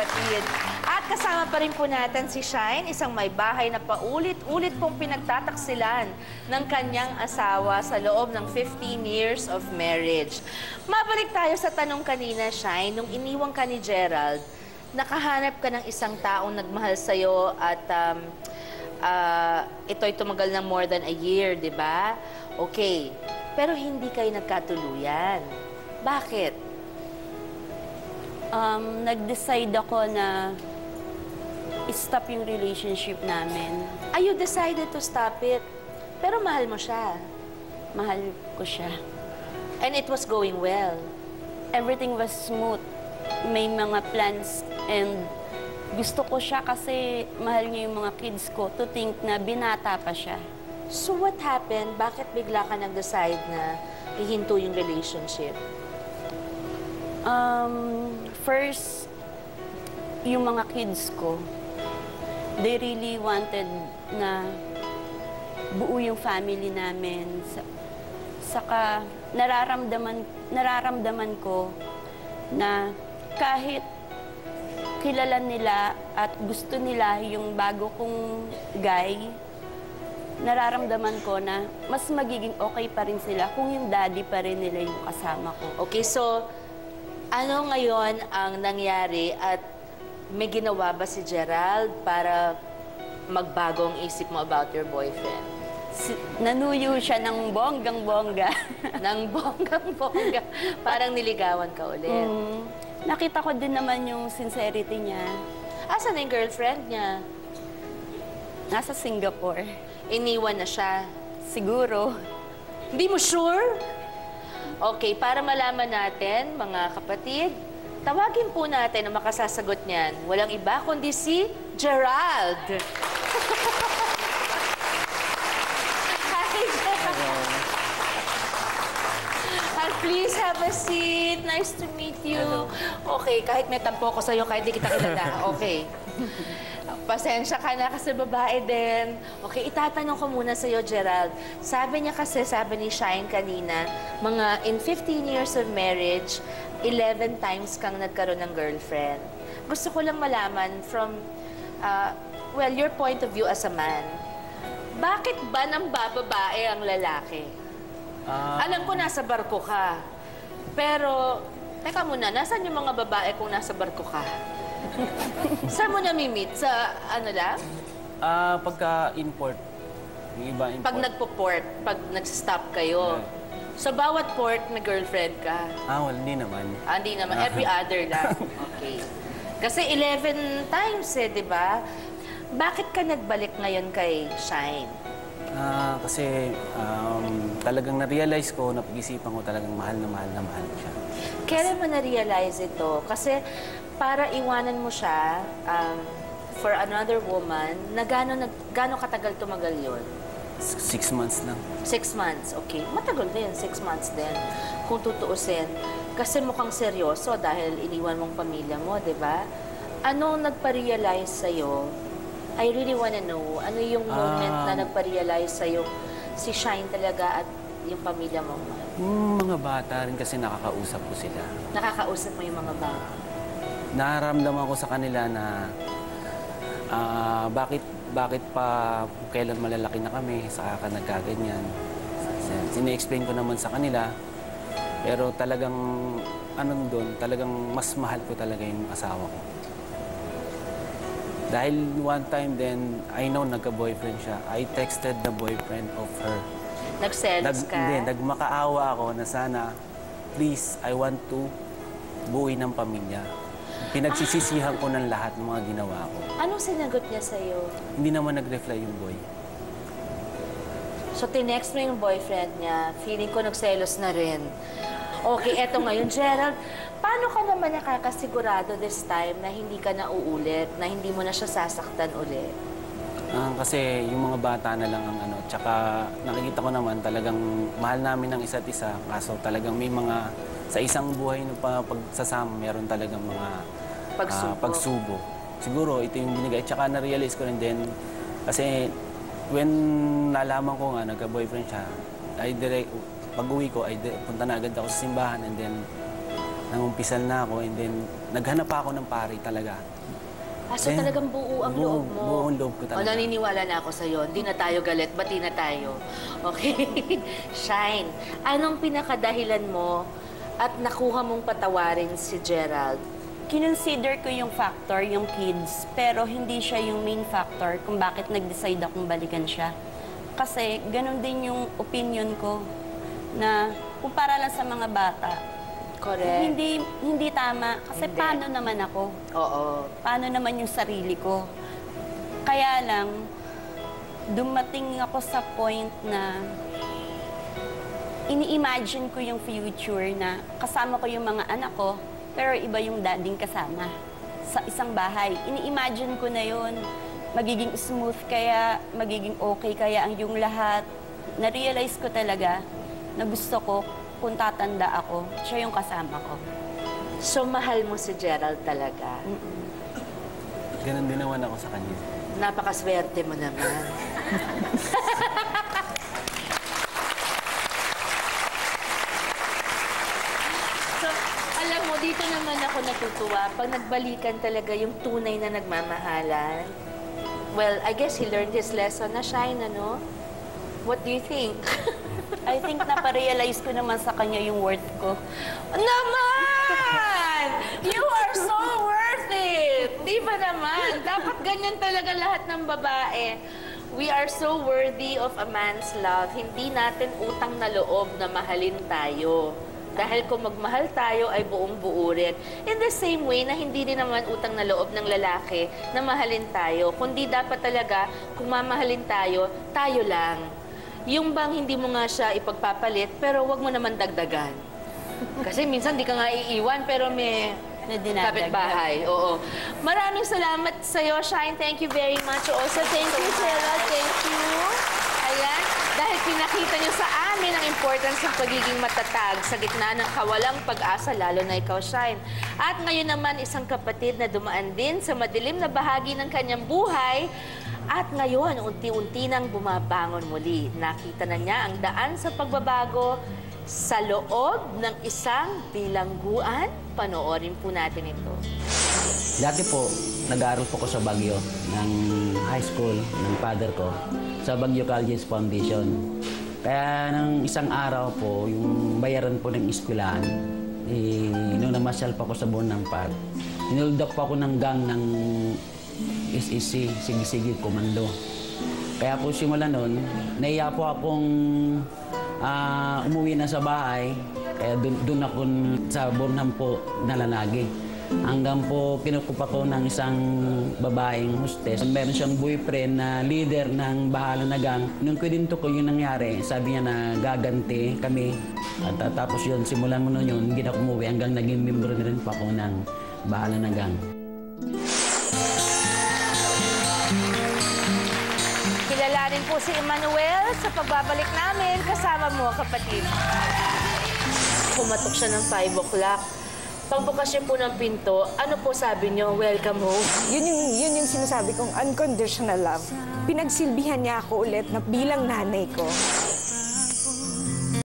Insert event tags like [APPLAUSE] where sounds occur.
kapatid. At kasama pa rin po natin si Shine, isang may bahay na paulit-ulit pong pinagtataksilan ng kanyang asawa sa loob ng 15 years of marriage. Mabalik tayo sa tanong kanina, Shine, nung iniwang ka ni Gerald, nakahanap ka ng isang taong nagmahal sa'yo at um, ah, ito'y tumagal ng more than a year, di ba? Okay. Pero hindi kayo nagkatuluyan. Bakit? Um, nag-decide ako na stop yung relationship namin. Ah, you decided to stop it. Pero mahal mo siya. Mahal ko siya. And it was going well. Everything was smooth. May mga plans and gusto ko siya kasi mahal niya yung mga kids ko to think na binata pa siya. So what happened? Bakit bigla ka nag-decide na ihinto yung relationship? Um, first, yung mga kids ko, they really wanted na buo yung family namin. Sa- Saka nararamdaman, nararamdaman ko na kahit kilala nila at gusto nila yung bago kong guy, nararamdaman ko na mas magiging okay pa rin sila kung yung daddy pa rin nila yung kasama ko. Okay, so ano ngayon ang nangyari at may ginawa ba si Gerald para magbago ang isip mo about your boyfriend? Si- nanuyo siya ng bonggang-bongga. [LAUGHS] Nang bonggang-bongga, parang niligawan ka ulit. Mm, nakita ko din naman yung sincerity niya. Asan na yung girlfriend niya? Nasa Singapore. Iniwan na siya. Siguro. Hindi mo sure? Okay, para malaman natin, mga kapatid, tawagin po natin ang makasasagot niyan. Walang iba kundi si Gerald. [LAUGHS] Hi, Gerald. And please have a seat. Nice to meet you. Okay, kahit may tampo ko sa'yo, kahit di kita kilala. [LAUGHS] Okay. Pasensya ka na kasi babae din. Okay, itatanong ko muna sa'yo, Gerald. Sabi niya kasi, sabi ni Shine kanina, mga in 15 years of marriage, 11 times kang nagkaroon ng girlfriend. Gusto ko lang malaman from, uh, well, your point of view as a man, bakit ba nang bababae ang lalaki? Ah, Alam ko nasa barko ka. Pero, teka muna, nasan yung mga babae kung nasa barko ka? Saan mo nami-meet? Sa ano lang? ah, pagka import, yung iba import. Pag nagpo-port, pag nag-stop kayo. Sa bawat port, may girlfriend ka. Ah, wala, hindi naman. Ah, hindi naman. Every other lang. [LAUGHS] Okay. Kasi 11 times eh, di ba? Bakit ka nagbalik ngayon kay Shine? Ah, kasi um, talagang na-realize ko, napag-isipan ko talagang mahal na mahal na mahal ko siya. Kailan mo na-realize ito? Kasi para iwanan mo siya um, for another woman, na gano'n gano katagal tumagal yon? Six months lang. Six months, okay. Matagal din, six months din. Kung tutuusin. Kasi mukhang seryoso dahil iniwan mong pamilya mo, di ba? Anong nagpa-realize sa'yo? I really wanna know, ano yung moment na Ah. nagpa-realize sa'yo si Shine talaga at yung pamilya mo? Yung mga bata rin kasi nakakausap ko sila. Nakakausap mo yung mga bata. Nararamdaman ko sa kanila na ah, bakit bakit pa kailan malalaki na kami, saka ka nagkaganyan. Sini-explain ko naman sa kanila. Pero talagang, anong doon, talagang mas mahal ko talaga yung asawa ko. Dahil one time then, I know nagka-boyfriend siya. I texted the boyfriend of her. Nagselos ka? Hindi, nagmakaawa ako na sana, please, I want to buuin ng pamilya. Pinagsisisihan ko ng lahat ng mga ginawa ko. Anong sinagot niya sa'yo? Hindi naman nag-reply yung boy. So, tinext mo yung boyfriend niya. Feeling ko nagselos na rin. Okay, eto ngayon, Gerald. Paano ka naman nakakasigurado this time na hindi ka na uulit, na hindi mo na siya sasaktan ulit? Ah, kasi yung mga bata na lang ang ano. Tsaka nakikita ko naman talagang mahal namin ng isa't isa. Kaso talagang may mga, sa isang buhay na pa, pagsasama, meron talagang mga ah, Pagsubok. pagsubok. Siguro ito yung binigay. Tsaka na-realize ko rin din, kasi when nalaman ko nga nagka-boyfriend siya, ay direct, pag uwi ko, ay punta na agad ako sa simbahan and then Nangumpisal na ako and then naghanap pa ako ng pari talaga. Ah, so Then, talagang buo ang buo- loob mo. buong loob ko O, talaga. naniniwala na ako sa'yo. Hindi na tayo galit, bati na tayo. Okay? [LAUGHS] Shine, anong pinakadahilan mo at nakuha mong patawarin si Gerald? Kinonsider ko yung factor, yung kids, pero hindi siya yung main factor kung bakit nag-decide akong balikan siya. Kasi ganun din yung opinion ko na kumpara lang sa mga bata, Correct. hindi hindi tama. Kasi Hindi. paano naman ako? Oo. Paano naman yung sarili ko? Kaya lang, dumating ako sa point na ini-imagine ko yung future na kasama ko yung mga anak ko, pero iba yung dading kasama sa isang bahay. Ini-imagine ko na yun. Magiging smooth kaya, magiging okay kaya ang yung lahat. Na-realize ko talaga na gusto ko kung tatanda ako, siya yung kasama ko. So, mahal mo si Gerald talaga. Ganun din naman ako sa kanya. Napakaswerte mo naman. so, alam mo, dito naman ako natutuwa. Pag nagbalikan talaga yung tunay na nagmamahalan. Well, I guess he learned his lesson na shine, ano? What do you think? [LAUGHS] I think naparealize ko naman sa kanya yung worth ko. Naman! You are so worth it! Di ba naman? Dapat ganyan talaga lahat ng babae. We are so worthy of a man's love. Hindi natin utang na loob na mahalin tayo. Dahil kung magmahal tayo ay buong buo rin. In the same way na hindi din naman utang na loob ng lalaki na mahalin tayo. Kundi dapat talaga, kung mamahalin tayo, tayo lang. Yung bang hindi mo nga siya ipagpapalit, pero wag mo naman dagdagan. Kasi minsan di ka nga iiwan, pero may kapitbahay. Oo. Maraming salamat sa iyo, Shine. Thank you very much. Also, thank you, Gerald. Thank you. Ayan. Dahil pinakita niyo sa amin ang importance ng pagiging matatag sa gitna ng kawalang pag-asa, lalo na ikaw, Shine. At ngayon naman, isang kapatid na dumaan din sa madilim na bahagi ng kanyang buhay at ngayon, unti-unti nang bumabangon muli. Nakita na niya ang daan sa pagbabago sa loob ng isang bilangguan. Panoorin po natin ito. Dati po, nag-aaral po ko sa Baguio ng high school ng father ko sa Baguio Colleges Foundation. Kaya nang isang araw po, yung bayaran po ng eskwelahan, eh, nung namasyal pa ko sa Bonang Park, inuldak po ako ng gang ng SEC, Sige-Sige Komando. Kaya po simula noon, naiya po akong ah, umuwi na sa bahay. Kaya doon ako sa Burnham po nalalagi. Hanggang po kinukupa ko ng isang babaeng hostess. Meron siyang boyfriend na leader ng bahala na gang. Nung kwento ko yung nangyari, sabi niya na gaganti kami. At tapos yun, simulan mo nun yun, hindi na ako umuwi hanggang naging membro na rin po ako ng bahala na gang. Kilalanin po si Emmanuel sa pagbabalik namin. Kasama mo, kapatid. Pumatok siya ng 5 o'clock. Pagbukas niyo po ng pinto, ano po sabi niyo? Welcome home. Yun yung, yun yung sinasabi kong unconditional love. Pinagsilbihan niya ako ulit na bilang nanay ko.